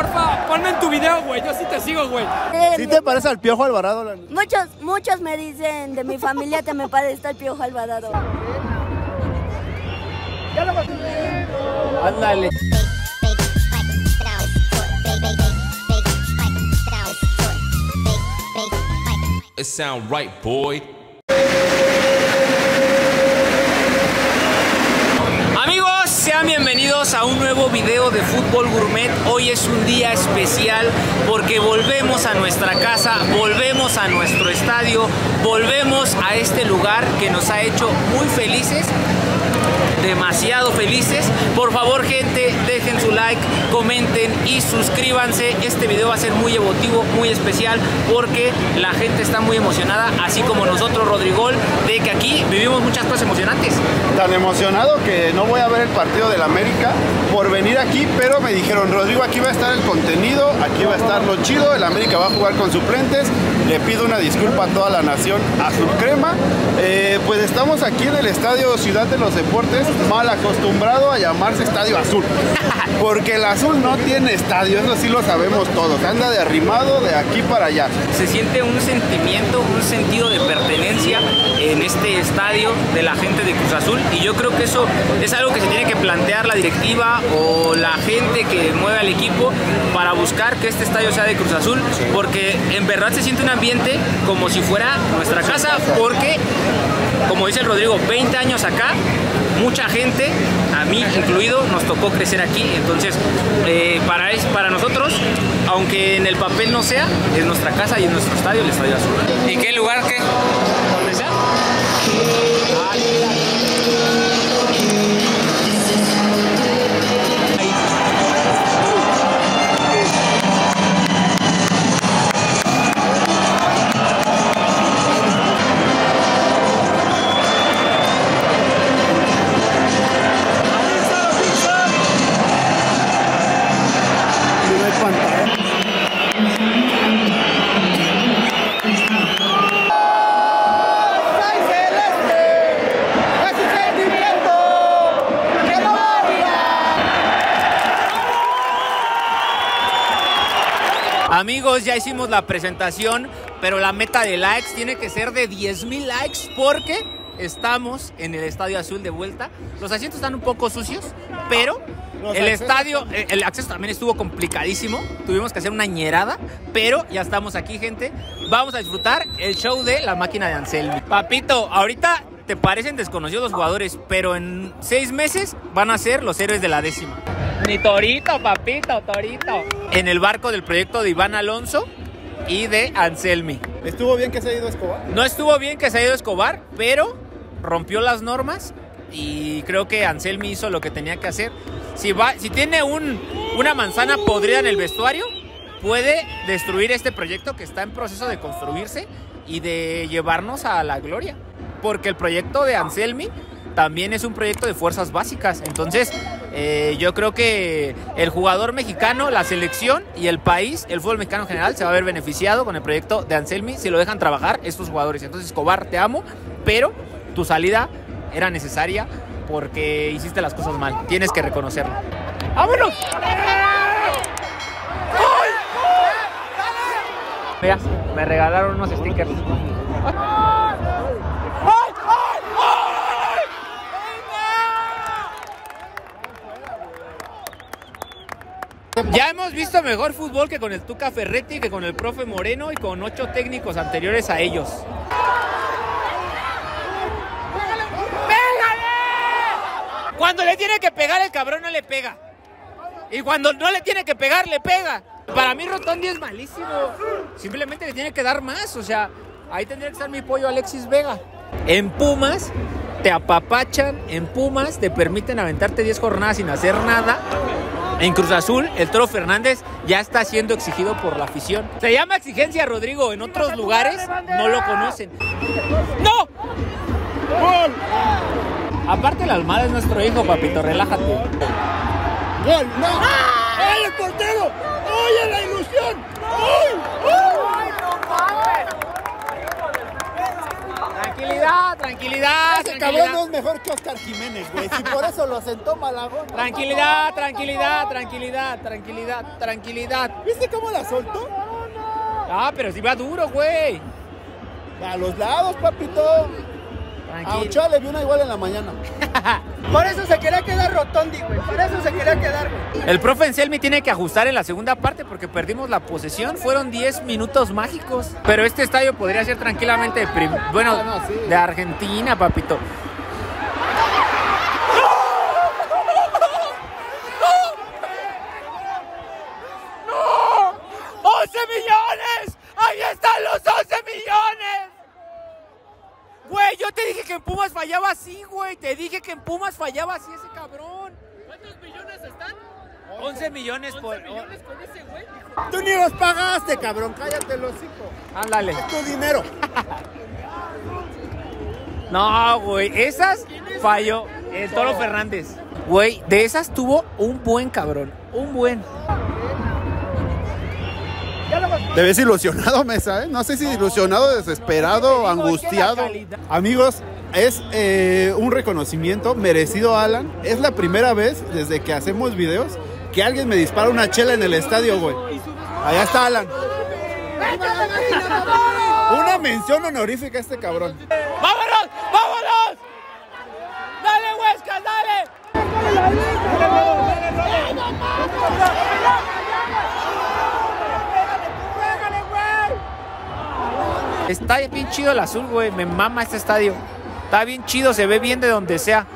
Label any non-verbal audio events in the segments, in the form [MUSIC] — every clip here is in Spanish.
porfa, ponme en tu video, güey. Yo sí te sigo, güey. Eh, ¿Sí te parece al Piojo Alvarado? la- Muchos, muchos me dicen de mi familia que me parece el Piojo Alvarado. Ándale. It sound right, boy. Amigos, sean bienvenidos a un nuevo video de Fútbol Gourmet. Hoy es un día especial porque volvemos a nuestra casa, volvemos a nuestro estadio, volvemos a este lugar que nos ha hecho muy felices demasiado felices. Por favor, gente, dejen su like, comenten y suscríbanse. Este video va a ser muy emotivo, muy especial, porque la gente está muy emocionada, así como nosotros, Rodrigol, de que aquí vivimos muchas cosas emocionantes. Tan emocionado que no voy a ver el partido del América por venir aquí, pero me dijeron, Rodrigo, aquí va a estar el contenido, aquí va a estar lo chido, el América va a jugar con suplentes. Le pido una disculpa a toda la nación azul crema. Eh, pues estamos aquí en el Estadio Ciudad de los Deportes, mal acostumbrado a llamarse Estadio Azul. [LAUGHS] Porque el azul no tiene estadio, eso sí lo sabemos todos. Anda de arrimado de aquí para allá. Se siente un sentimiento, un sentido de pertenencia en este estadio de la gente de Cruz Azul y yo creo que eso es algo que se tiene que plantear la directiva o la gente que mueve al equipo para buscar que este estadio sea de Cruz Azul porque en verdad se siente un ambiente como si fuera nuestra casa porque como dice el Rodrigo, 20 años acá, mucha gente, a mí incluido, nos tocó crecer aquí. Entonces, eh, para, es, para nosotros, aunque en el papel no sea, es nuestra casa y es nuestro estadio, el Estadio Azul. ¿Y qué lugar qué? ¿Dónde sea? Ya hicimos la presentación, pero la meta de likes tiene que ser de 10 mil likes porque estamos en el Estadio Azul de vuelta. Los asientos están un poco sucios, pero Los el accesos estadio, eh, el acceso también estuvo complicadísimo. Tuvimos que hacer una ñerada, pero ya estamos aquí, gente. Vamos a disfrutar el show de la máquina de Anselmi. Papito, ahorita te parecen desconocidos los jugadores, pero en seis meses van a ser los héroes de la décima. Ni Torito, papito, Torito. En el barco del proyecto de Iván Alonso y de Anselmi. ¿Estuvo bien que se haya ido Escobar? No estuvo bien que se haya ido Escobar, pero rompió las normas y creo que Anselmi hizo lo que tenía que hacer. Si, va, si tiene un, una manzana podrida en el vestuario, puede destruir este proyecto que está en proceso de construirse y de llevarnos a la gloria. Porque el proyecto de Anselmi también es un proyecto de fuerzas básicas. Entonces, eh, yo creo que el jugador mexicano, la selección y el país, el fútbol mexicano en general, se va a ver beneficiado con el proyecto de Anselmi si lo dejan trabajar estos jugadores. Entonces, Escobar, te amo, pero tu salida era necesaria porque hiciste las cosas mal. Tienes que reconocerlo. ¡Vámonos! Mira, me regalaron unos stickers. Ya hemos visto mejor fútbol que con el Tuca Ferretti, que con el profe Moreno y con ocho técnicos anteriores a ellos. Cuando le tiene que pegar el cabrón no le pega. Y cuando no le tiene que pegar, le pega. Para mí Rotondi es malísimo. Simplemente le tiene que dar más. O sea, ahí tendría que estar mi pollo Alexis Vega. En Pumas te apapachan, en Pumas te permiten aventarte 10 jornadas sin hacer nada. En Cruz Azul, el Toro Fernández ya está siendo exigido por la afición. Se llama exigencia, Rodrigo. En otros lugares no lo conocen. ¡No! Aparte, la Almada es nuestro hijo, papito. Relájate. ¡Gol! ¡No! ¡Ay, el portero! ¡Oye, la ilusión! ¡Ay! ¡Ay! Tranquilidad. Tranquilidad, Ese cabrón no es mejor que Oscar Jiménez, güey. Si por eso lo sentó Malagón. Tranquilidad, tranquilidad, tranquilidad, tranquilidad, tranquilidad. ¿Viste cómo la soltó? Ah, pero si va duro, güey. A los lados, papito. A Tranquilo. Ochoa le vi una igual en la mañana. [LAUGHS] Por eso se quería quedar Rotondi, güey. Por eso se quería quedar, güey. El profe Anselmi tiene que ajustar en la segunda parte porque perdimos la posesión. Fueron 10 minutos mágicos. Pero este estadio podría ser tranquilamente de prim- bueno, Ah, no, sí. de Argentina, papito. ¡No! ¡11 millones! ¡Ahí están los 11 millones! Güey, yo te dije que en Pumas fallaba así, güey. Te dije que en Pumas fallaba así ese cabrón. ¿Cuántos millones están? 11 millones por... Tú ni los pagaste, cabrón. Cállate hocico. Ándale. Es tu dinero. [LAUGHS] No, güey, esas falló el Toro Fernández. Güey, de esas tuvo un buen cabrón. Un buen. Te ves ilusionado, Mesa, ¿eh? No sé si ilusionado, desesperado, angustiado. Amigos, es eh, un reconocimiento merecido a Alan. Es la primera vez desde que hacemos videos que alguien me dispara una chela en el estadio, güey. Allá está Alan. Una mención honorífica a este cabrón. ¡Vámonos! ¡Vámonos! ¡Dale, Huesca, dale! Está bien chido el azul, güey. Me mama este estadio. Está bien chido, se ve bien de donde sea.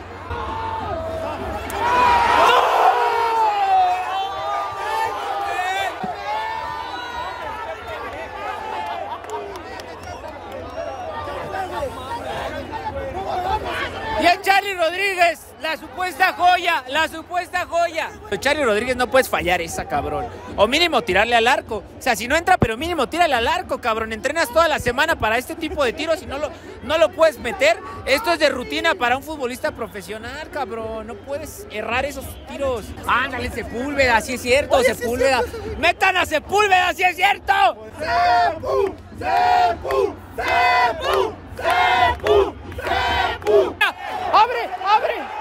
Y a Charlie Rodríguez, la supuesta joya, la supuesta joya. Charlie Rodríguez no puedes fallar esa, cabrón. O mínimo tirarle al arco. O sea, si no entra, pero mínimo tírale al arco, cabrón. Entrenas toda la semana para este tipo de tiros y no lo, no lo puedes meter. Esto es de rutina para un futbolista profesional, cabrón. No puedes errar esos tiros. Ándale, Sepúlveda, sí es cierto, Sepúlveda. ¡Metan a Sepúlveda, sí es cierto! ¡Abre! ¡Abre!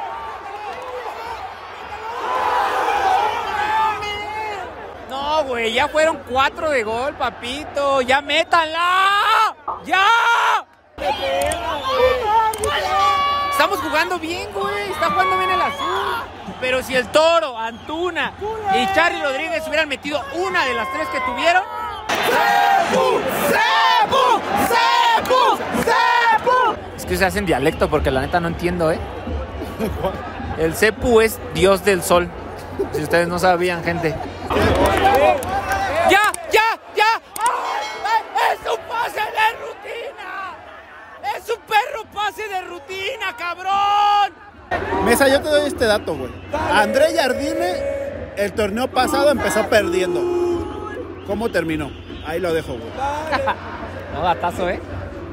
No, güey, ya fueron cuatro de gol, papito. ¡Ya métanla! ¡Ya! Estamos jugando bien, güey. Está jugando bien el azul. Pero si el Toro, Antuna y Charlie Rodríguez hubieran metido una de las tres que tuvieron. Es que se hacen dialecto porque la neta no entiendo, ¿eh? [LAUGHS] El Cepu es Dios del Sol. Si ustedes no sabían, gente. ¡Ya! ¡Ya! ¡Ya! ¡Es un pase de rutina! ¡Es un perro pase de rutina, cabrón! Mesa, yo te doy este dato, güey. André Jardine, el torneo pasado empezó perdiendo. ¿Cómo terminó? Ahí lo dejo, güey. [LAUGHS] No, datazo, ¿eh?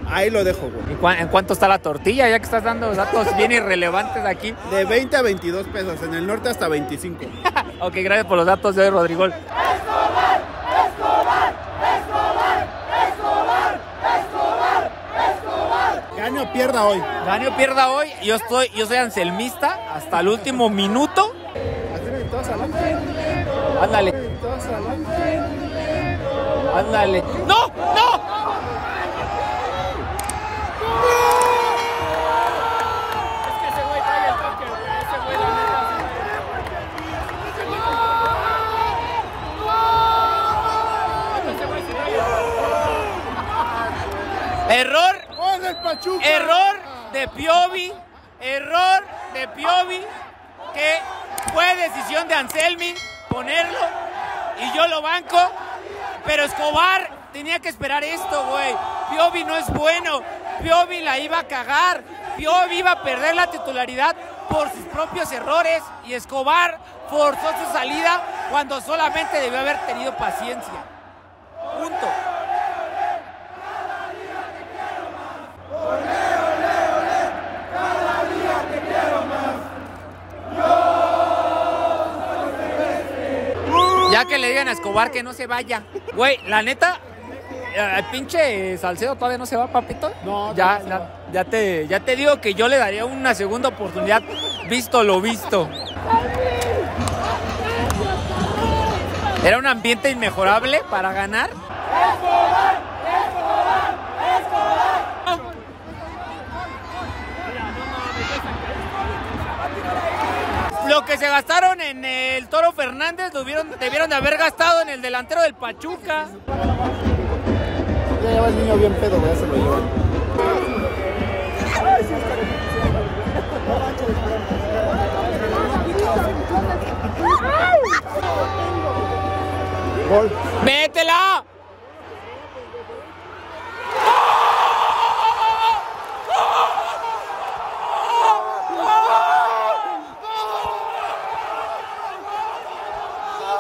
Ahí lo dejo, güey. ¿Y cua- ¿En cuánto está la tortilla? Ya que estás dando datos bien irrelevantes aquí. De 20 a 22 pesos, en el norte hasta 25. [LAUGHS] Ok, gracias por los datos de hoy, Rodrigo. Gane o pierda hoy. Gane o pierda hoy, yo estoy, yo soy anselmista hasta el último minuto. Ándale. Ándale. ¡No! Tenía que esperar esto, güey. Piovi no es bueno, Piovi la iba a cagar, Piovi iba a perder la titularidad por sus propios errores y Escobar forzó su salida cuando solamente debió haber tenido paciencia. Punto. Ya que le digan a Escobar que no se vaya. Güey, la neta, eh, el pinche Salcedo todavía no se va, papito. No, ya, no se ya, va. ya te, ya te digo que yo le daría una segunda oportunidad, visto lo visto. Era un ambiente inmejorable para ganar. Lo que se gastaron en el Toro Fernández debieron, debieron de haber gastado en el delantero del Pachuca. Ya lleva el niño bien pedo, ya se lo llevan. Gol. ¡Métela!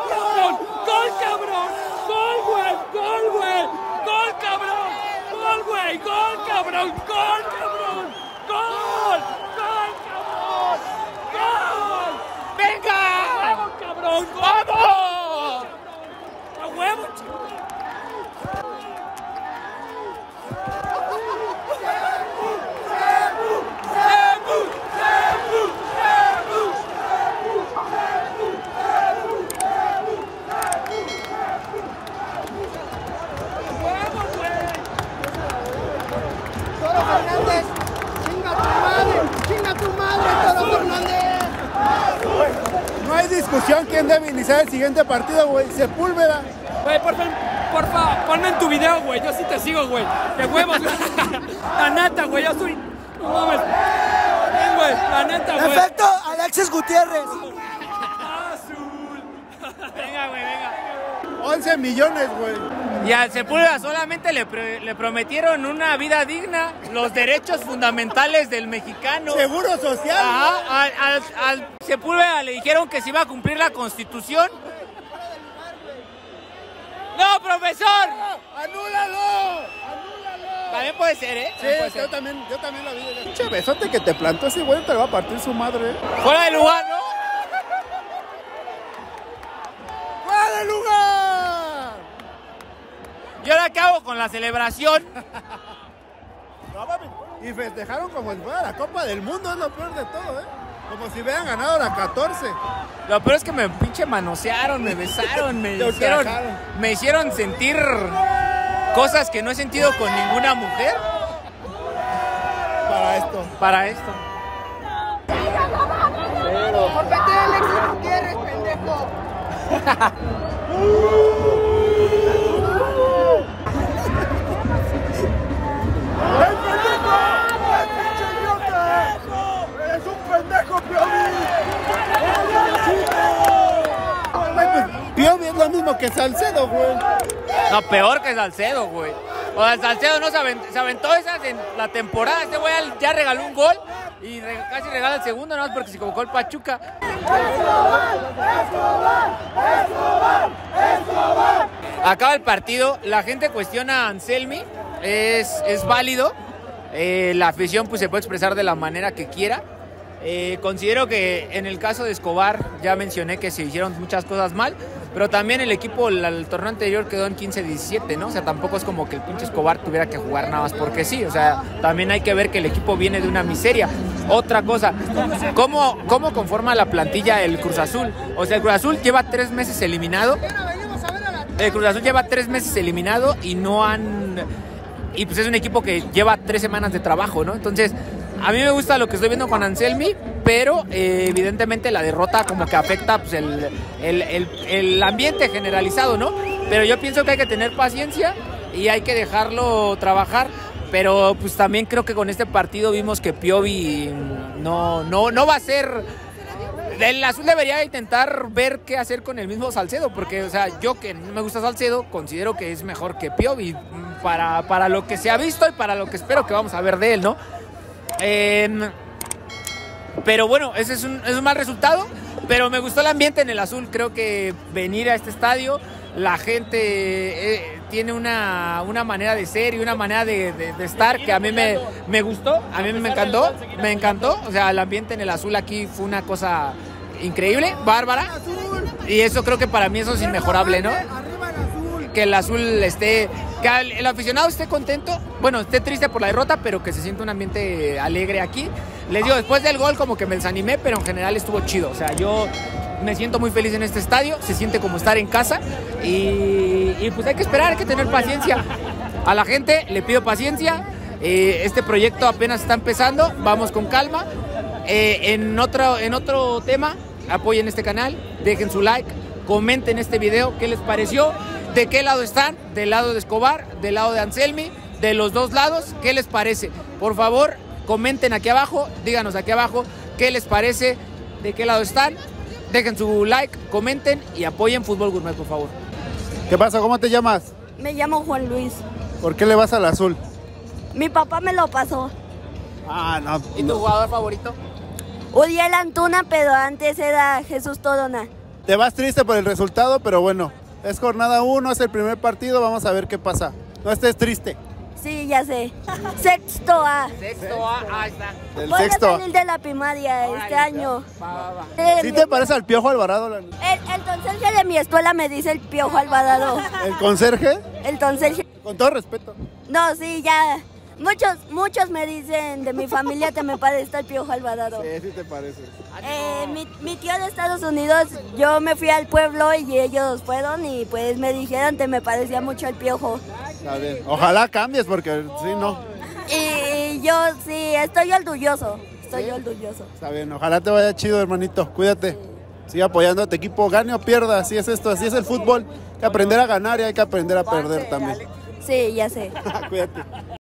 ¡Gol! ¡Gol, cabrón! ¡Gol, güey! ¡Gol, güey! ¡Gol, cabrón! ¡Gol, güey! ¡Gol, cabrón! ¡Gol, cabrón! ¡Gol! ¡Gol, cabrón! ¡Gol! ¡Venga! ¡Vamos, cabrón! ¡Vamos! ¡A huevo, chico! Toro Fernández, chinga tu madre, chinga tu madre, Toro Fernández. No hay discusión quién debe iniciar el siguiente partido, güey. Sepúlveda. Güey, porfa, porfa, ponme en tu video, güey. Yo sí te sigo, güey. De huevos. [LAUGHS] La neta, güey. Yo soy. No mames. Bien, güey. La neta, güey. Efecto Alexis Gutiérrez. Azul. [LAUGHS] Venga, güey, venga. 11 millones, güey. Y al Sepúlveda solamente le, pre- le prometieron una vida digna, los derechos fundamentales del mexicano. Seguro social. Ajá, al, al- al Sepúlveda le dijeron que se iba a cumplir la constitución. ¡No, profesor! ¡Anúlalo! También puede ser, ¿eh? Sí, puede ser. yo también, yo también la vi. Pinche besote que te plantó ese güey, te lo va a partir su madre. Fuera de lugar, ¿no? ¿Y ahora qué hago con la celebración? No, mami. Y festejaron como si fuera la Copa del Mundo, es lo peor de todo, ¿eh? Como si hubieran ganado la 14. Lo peor es que me pinche manosearon, me besaron, me [LAUGHS] hicieron, me hicieron sentir cosas que no he sentido con ninguna mujer Para esto. para esto. Alexis Gutiérrez, pendejo. [LAUGHS] que Salcedo, güey. No, peor que Salcedo, güey. O sea, Salcedo no se aventó, se aventó en la temporada. Este güey ya regaló un gol y casi regala el segundo, nada más porque se equivocó el Pachuca. Acaba el partido, la gente cuestiona a Anselmi, es, es válido. Eh, la afición pues, se puede expresar de la manera que quiera. Eh, considero que en el caso de Escobar, ya mencioné que se hicieron muchas cosas mal, pero también el equipo, el, torneo anterior quedó en 15-17, ¿no? O sea, tampoco es como que el pinche Escobar tuviera que jugar nada más porque sí. O sea, también hay que ver que el equipo viene de una miseria. Otra cosa, ¿cómo, cómo conforma la plantilla el Cruz Azul? O sea, el Cruz Azul lleva tres meses eliminado. El Cruz Azul lleva tres meses eliminado y no han. Y pues es un equipo que lleva tres semanas de trabajo, ¿no? Entonces, a mí me gusta lo que estoy viendo con Anselmi, pero eh, evidentemente la derrota como que afecta pues, el, el- el- el ambiente generalizado, ¿no? Pero yo pienso que hay que tener paciencia y hay que dejarlo trabajar. Pero pues también creo que con este partido vimos que Piovi no, no, no va a ser el azul debería intentar ver qué hacer con el mismo Salcedo, porque, o sea, yo que no me gusta Salcedo, considero que es mejor que Piovi para, para lo que se ha visto y para lo que espero que vamos a ver de él, ¿no? Em, pero bueno, ese es un, es un mal resultado, pero me gustó el ambiente en el azul, creo que venir a este estadio, la gente eh, tiene una, una manera de ser y una manera de, de- de estar que a mí me, me gustó, a mí me encantó, me encantó, o sea, el ambiente en el azul aquí fue una cosa increíble, bárbara, y eso creo que para mí eso es inmejorable, ¿no? Que el azul esté que el, aficionado esté contento, bueno, esté triste por la derrota, pero que se siente un ambiente alegre aquí. Les digo, después del gol como que me desanimé, pero en general estuvo chido. O sea, yo me siento muy feliz en este estadio, se siente como estar en casa y, y pues hay que esperar, hay que tener paciencia. A la gente le pido paciencia, eh, este proyecto apenas está empezando, vamos con calma. Eh, en, otro, en otro tema, apoyen este canal, dejen su like, comenten este video, qué les pareció, de qué lado están, del lado de Escobar, del lado de Anselmi, de los dos lados, qué les parece. Por favor, comenten aquí abajo, díganos aquí abajo qué les parece, de qué lado están, dejen su like, comenten y apoyen Fútbol Gourmet, por favor. ¿Qué pasa? ¿Cómo te llamas? Me llamo Juan Luis. ¿Por qué le vas al azul? Mi papá me lo pasó. Ah, no. ¿Y tu no. jugador favorito? Uriel Antuna, pero antes era Jesús Torona. Te vas triste por el resultado, pero bueno, es jornada 1, es el primer partido, vamos a ver qué pasa. No estés triste. Sí, ya sé. [LAUGHS] Sexto A. Sexto A, ahí está. Del Voy sexto. a salir de la primaria este año. Va, va, va. ¿Sí te parece al Piojo Alvarado? la- El, el conserje de mi escuela me dice el piojo Alvarado. ¿El conserje? El conserje. Con todo respeto. No, sí, ya. Muchos, muchos me dicen de mi familia que me parece el piojo Alvarado. sí te parece. Eh, mi, mi tío de Estados Unidos, yo me fui al pueblo y ellos fueron y pues me dijeron que me parecía mucho el piojo. Está bien. Ojalá cambies porque sí, no. Y yo sí, estoy orgulloso. Estoy orgulloso. Está bien. Ojalá te vaya chido, hermanito. Cuídate. Sigue apoyando a tu equipo. Gane o pierda. Así es esto. Así es el fútbol. Hay que aprender a ganar y hay que aprender a perder también. Sí, ya sé. [LAUGHS] Cuídate.